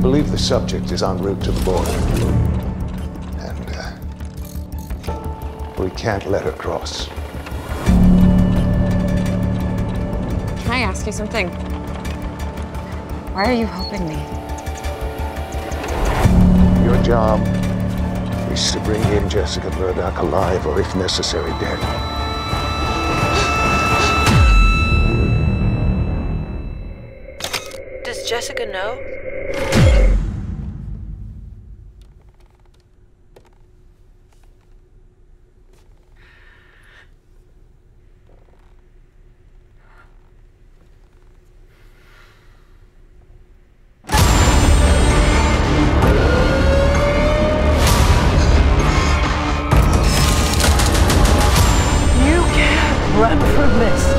believe the subject is en route to the border. And, uh, we can't let her cross. Can I ask you something? Why are you helping me? Your job is to bring in Jessica Murdoch alive, or if necessary, dead. Does Jessica know? Run from this.